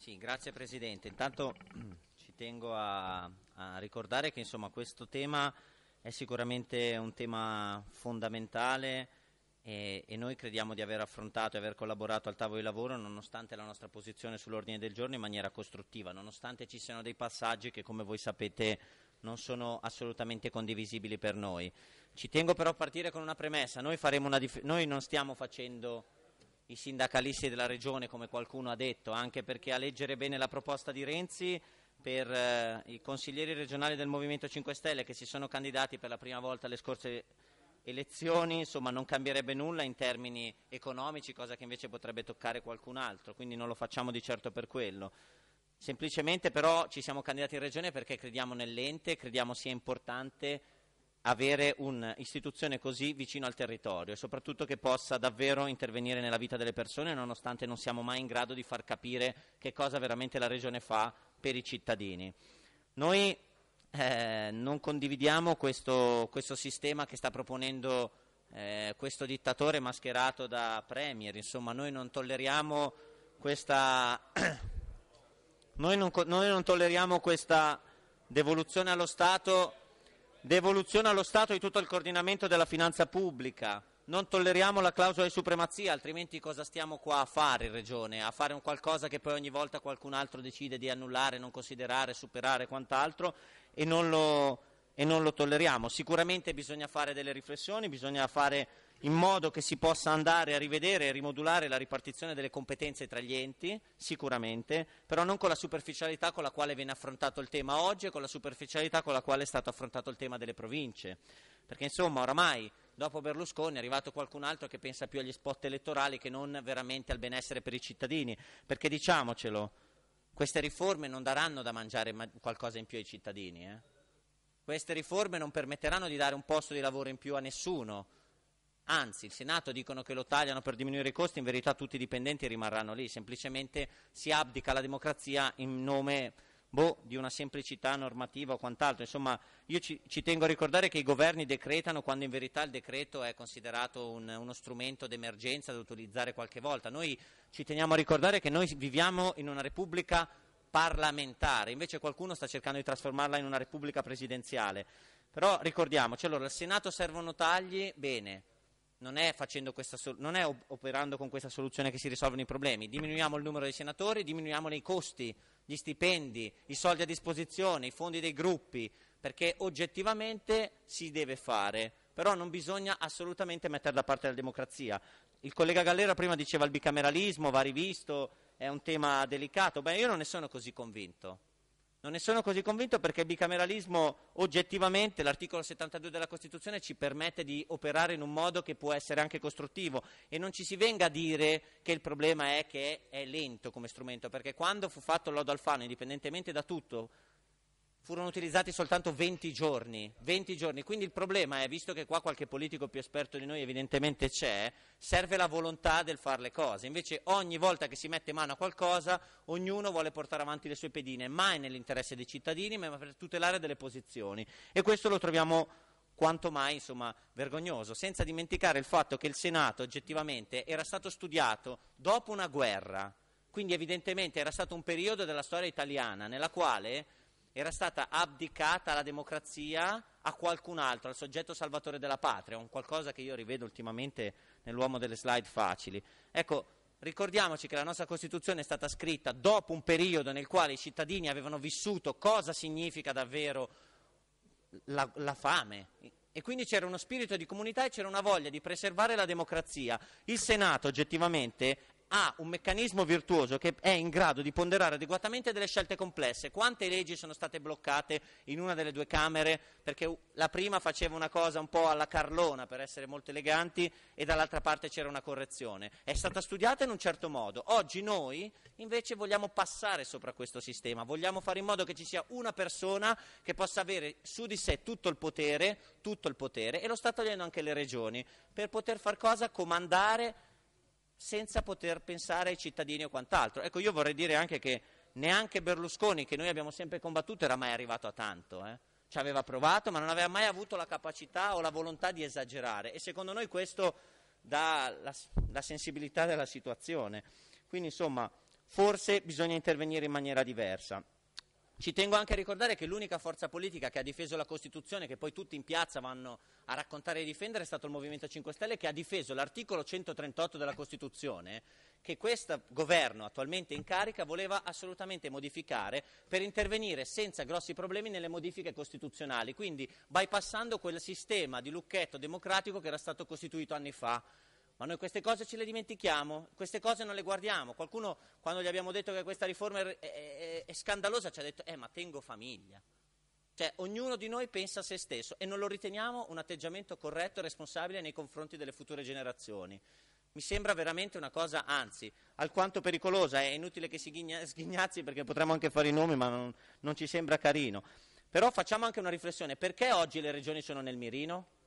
Sì, grazie Presidente. Intanto ci tengo a, a ricordare che insomma, questo tema è sicuramente un tema fondamentale e, e, noi crediamo di aver affrontato e aver collaborato al tavolo di lavoro nonostante la nostra posizione sull'ordine del giorno in maniera costruttiva, nonostante ci siano dei passaggi che come voi sapete non sono assolutamente condivisibili per noi. Ci tengo però a partire con una premessa, noi, una noi non stiamo facendo i sindacalisti della regione, come qualcuno ha detto, anche perché a leggere bene la proposta di Renzi, per eh, i consiglieri regionali del Movimento 5 Stelle che si sono candidati per la prima volta alle scorse elezioni, insomma non cambierebbe nulla in termini economici, cosa che invece potrebbe toccare qualcun altro, quindi non lo facciamo di certo per quello. Semplicemente però ci siamo candidati in regione perché crediamo nell'ente, crediamo sia importante avere un'istituzione così vicino al territorio e soprattutto che possa davvero intervenire nella vita delle persone nonostante non siamo mai in grado di far capire che cosa veramente la Regione fa per i cittadini. Noi eh, non condividiamo questo, questo, sistema che sta proponendo eh, questo dittatore mascherato da Premier, insomma noi non tolleriamo questa, noi non, noi non tolleriamo questa devoluzione allo Stato Devoluzione allo Stato di tutto il coordinamento della finanza pubblica. Non tolleriamo la clausola di supremazia, altrimenti cosa stiamo qua a fare in Regione? A fare un qualcosa che poi ogni volta qualcun altro decide di annullare, non considerare, superare quant'altro e non lo, e non lo tolleriamo. Sicuramente bisogna fare delle riflessioni, bisogna fare in modo che si possa andare a rivedere e rimodulare la ripartizione delle competenze tra gli enti, sicuramente, però non con la superficialità con la quale viene affrontato il tema oggi e con la superficialità con la quale è stato affrontato il tema delle province. Perché insomma oramai dopo Berlusconi è arrivato qualcun altro che pensa più agli spot elettorali che non veramente al benessere per i cittadini, perché diciamocelo, queste riforme non daranno da mangiare qualcosa in più ai cittadini. Eh? Queste riforme non permetteranno di dare un posto di lavoro in più a nessuno Anzi, il Senato dicono che lo tagliano per diminuire i costi, in verità tutti i dipendenti rimarranno lì, semplicemente si abdica la democrazia in nome boh, di una semplicità normativa o quant'altro. Insomma, io ci, ci, tengo a ricordare che i governi decretano quando in verità il decreto è considerato un, uno strumento d'emergenza da utilizzare qualche volta. Noi ci teniamo a ricordare che noi viviamo in una repubblica parlamentare, invece qualcuno sta cercando di trasformarla in una repubblica presidenziale. Però ricordiamoci, allora il Senato servono tagli, bene, non è, questa, non è, operando con questa soluzione che si risolvono i problemi. Diminuiamo il numero dei senatori, diminuiamo i costi, gli stipendi, i soldi a disposizione, i fondi dei gruppi, perché oggettivamente si deve fare, però non bisogna assolutamente mettere da parte la democrazia. Il collega Gallera prima diceva il bicameralismo va rivisto, è un tema delicato, beh io non ne sono così convinto. Non ne sono così convinto perché il bicameralismo oggettivamente, l'articolo 72 della Costituzione ci permette di operare in un modo che può essere anche costruttivo. E non ci si venga a dire che il problema è che è lento come strumento, perché quando fu fatto il lodo Alfano, indipendentemente da tutto, furono utilizzati soltanto 20 giorni, 20 giorni. Quindi il problema è, visto che qua qualche politico più esperto di noi evidentemente c'è, serve la volontà del fare le cose. Invece ogni volta che si mette mano a qualcosa, ognuno vuole portare avanti le sue pedine, mai nell'interesse dei cittadini, ma per tutelare delle posizioni. E questo lo troviamo quanto mai insomma, vergognoso, senza dimenticare il fatto che il Senato oggettivamente era stato studiato dopo una guerra, quindi evidentemente era stato un periodo della storia italiana nella quale era stata abdicata la democrazia a qualcun altro, al soggetto salvatore della patria, un qualcosa che io rivedo ultimamente nell'uomo delle slide facili. Ecco, ricordiamoci che la nostra Costituzione è stata scritta dopo un periodo nel quale i cittadini avevano vissuto cosa significa davvero la, la fame, e quindi c'era uno spirito di comunità e c'era una voglia di preservare la democrazia. Il Senato oggettivamente ha un meccanismo virtuoso che è in grado di ponderare adeguatamente delle scelte complesse. Quante leggi sono state bloccate in una delle due Camere perché la prima faceva una cosa un po' alla Carlona, per essere molto eleganti, e dall'altra parte c'era una correzione. È stata studiata in un certo modo. Oggi noi invece vogliamo passare sopra questo sistema, vogliamo fare in modo che ci sia una persona che possa avere su di sé tutto il potere, tutto il potere, e lo sta togliendo anche le regioni, per poter far cosa? Comandare senza poter pensare ai cittadini o quant'altro. Ecco, io vorrei dire anche che neanche Berlusconi, che noi abbiamo sempre combattuto, era mai arrivato a tanto. Eh? Ci aveva provato, ma non aveva mai avuto la capacità o la volontà di esagerare. E secondo noi questo dà la, la sensibilità della situazione. Quindi, insomma, forse bisogna intervenire in maniera diversa. Ci tengo anche a ricordare che l'unica forza politica che ha difeso la Costituzione, che poi tutti in piazza vanno a raccontare e difendere, è stato il Movimento 5 Stelle, che ha difeso l'articolo 138 della Costituzione, che questo governo attualmente in carica voleva assolutamente modificare per intervenire senza grossi problemi nelle modifiche costituzionali, quindi bypassando quel sistema di lucchetto democratico che era stato costituito anni fa ma noi queste cose ce le dimentichiamo, queste cose non le guardiamo. Qualcuno, quando gli abbiamo detto che questa riforma è, è, è scandalosa, ci ha detto, eh, ma tengo famiglia. Cioè, ognuno di noi pensa a se stesso e non lo riteniamo un atteggiamento corretto e responsabile nei confronti delle future generazioni. Mi sembra veramente una cosa, anzi, alquanto pericolosa. È inutile che si sghignazzi perché potremmo anche fare i nomi, ma non, non ci sembra carino. Però facciamo anche una riflessione. Perché oggi le regioni sono nel mirino?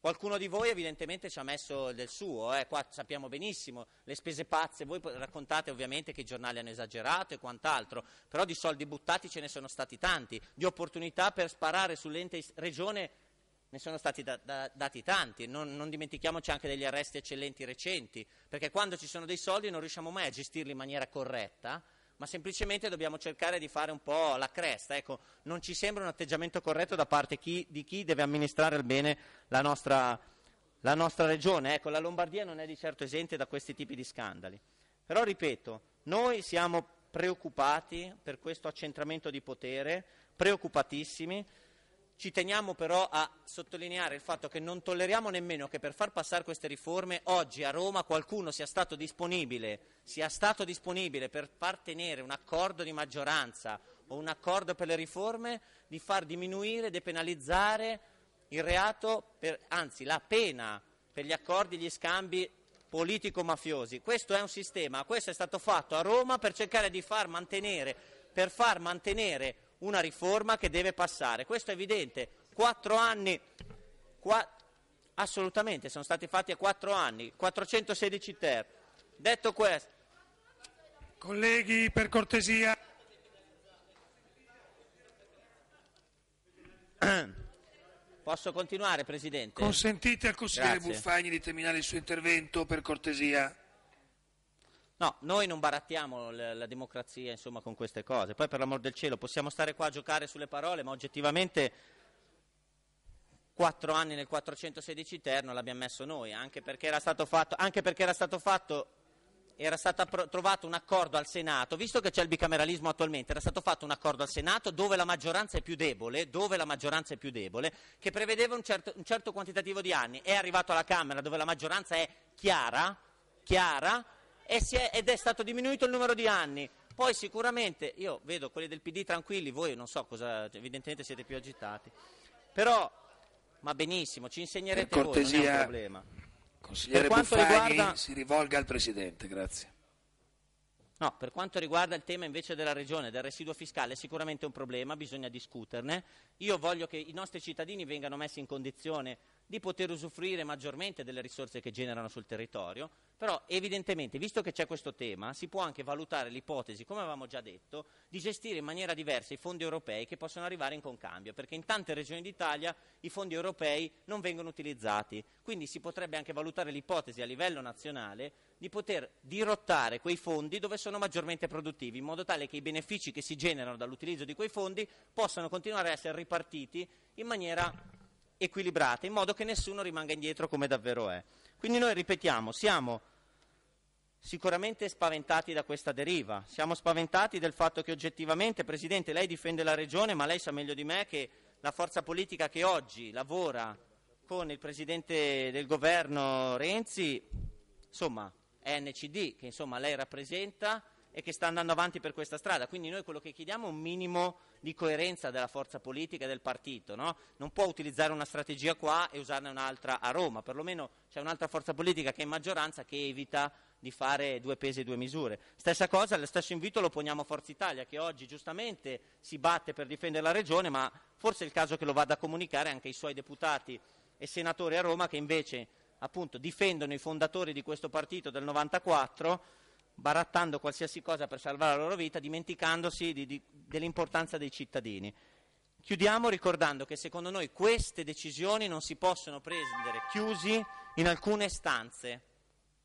Qualcuno di voi evidentemente ci ha messo del suo, eh? qua sappiamo benissimo le spese pazze, voi raccontate ovviamente che i giornali hanno esagerato e quant'altro, però di soldi buttati ce ne sono stati tanti, di opportunità per sparare sull'ente regione ne sono stati da, da, dati tanti, non, non, dimentichiamoci anche degli arresti eccellenti recenti, perché quando ci sono dei soldi non riusciamo mai a gestirli in maniera corretta ma semplicemente dobbiamo cercare di fare un po' la cresta. Ecco, non ci sembra un atteggiamento corretto da parte chi, di chi deve amministrare al bene la nostra, la nostra regione. Ecco, la Lombardia non è di certo esente da questi tipi di scandali. Però, ripeto, noi siamo preoccupati per questo accentramento di potere, preoccupatissimi, ci teniamo però a sottolineare il fatto che non tolleriamo nemmeno che per far passare queste riforme oggi a Roma qualcuno sia stato disponibile, sia stato disponibile per far tenere un accordo di maggioranza o un accordo per le riforme di far diminuire, depenalizzare il reato, per, anzi la pena per gli accordi, gli scambi politico-mafiosi. Questo è un sistema, questo è stato fatto a Roma per cercare di far mantenere, per far mantenere una riforma che deve passare. Questo è evidente. Quattro anni, qua, assolutamente, sono stati fatti a quattro anni, 416 ter. Detto questo. Colleghi, per cortesia. Posso continuare, Presidente? Consentite al consigliere Grazie. Buffagni di terminare il suo intervento, per cortesia. No, noi non barattiamo la, la democrazia insomma, con queste cose. Poi, per l'amor del cielo, possiamo stare qua a giocare sulle parole, ma oggettivamente quattro anni nel 416 ter non l'abbiamo messo noi, anche perché era stato fatto, era stato, fatto, era stato trovato un accordo al Senato, visto che c'è il bicameralismo attualmente, era stato fatto un accordo al Senato dove la maggioranza è più debole, è più debole che prevedeva un certo, un certo quantitativo di anni. È arrivato alla Camera dove la maggioranza è chiara, chiara è, ed è stato diminuito il numero di anni. Poi sicuramente, io vedo quelli del PD tranquilli, voi non so cosa, evidentemente siete più agitati, però, ma benissimo, ci insegnerete per cortesia, voi, non è un problema. Consigliere per Buffagni riguarda... si rivolga al Presidente, grazie. No, per quanto riguarda il tema invece della regione, del residuo fiscale, è sicuramente un problema, bisogna discuterne. Io voglio che i nostri cittadini vengano messi in condizione di poter usufruire maggiormente delle risorse che generano sul territorio, però evidentemente, visto che c'è questo tema, si può anche valutare l'ipotesi, come avevamo già detto, di gestire in maniera diversa i fondi europei che possono arrivare in concambio, perché in tante regioni d'Italia i fondi europei non vengono utilizzati, quindi si potrebbe anche valutare l'ipotesi a livello nazionale di poter dirottare quei fondi dove sono maggiormente produttivi, in modo tale che i benefici che si generano dall'utilizzo di quei fondi possano continuare a essere ripartiti in maniera equilibrata, in modo che nessuno rimanga indietro come davvero è. Quindi noi ripetiamo, siamo sicuramente spaventati da questa deriva, siamo spaventati del fatto che oggettivamente, Presidente, lei difende la Regione, ma lei sa meglio di me che la forza politica che oggi lavora con il Presidente del Governo Renzi, insomma, è NCD, che insomma lei rappresenta e che sta andando avanti per questa strada. Quindi noi quello che chiediamo è un minimo di coerenza della forza politica e del partito. No? Non può utilizzare una strategia qua e usarne un'altra a Roma. Perlomeno c'è un'altra forza politica che è in maggioranza che evita di fare due pesi e due misure. Stessa cosa, lo stesso invito lo poniamo a Forza Italia, che oggi giustamente si batte per difendere la Regione, ma forse è il caso che lo vada a comunicare anche ai suoi deputati e senatori a Roma che invece appunto difendono i fondatori di questo partito del 94 barattando qualsiasi cosa per salvare la loro vita, dimenticandosi di, di, dell'importanza dei cittadini. Chiudiamo ricordando che secondo noi queste decisioni non si possono prendere chiusi in alcune stanze.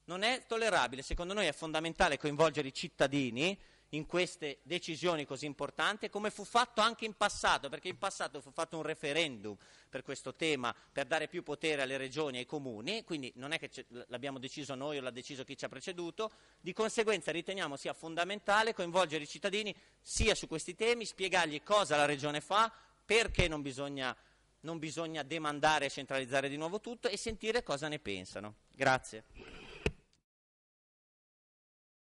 Non è tollerabile, secondo noi è fondamentale coinvolgere i cittadini in queste decisioni così importanti, come fu fatto anche in passato, perché in passato fu fatto un referendum per questo tema, per dare più potere alle regioni e ai comuni, quindi non è che l'abbiamo deciso noi o l'ha deciso chi ci ha preceduto, di conseguenza riteniamo sia fondamentale coinvolgere i cittadini sia su questi temi, spiegargli cosa la regione fa, perché non bisogna, non bisogna demandare e centralizzare di nuovo tutto e sentire cosa ne pensano. Grazie.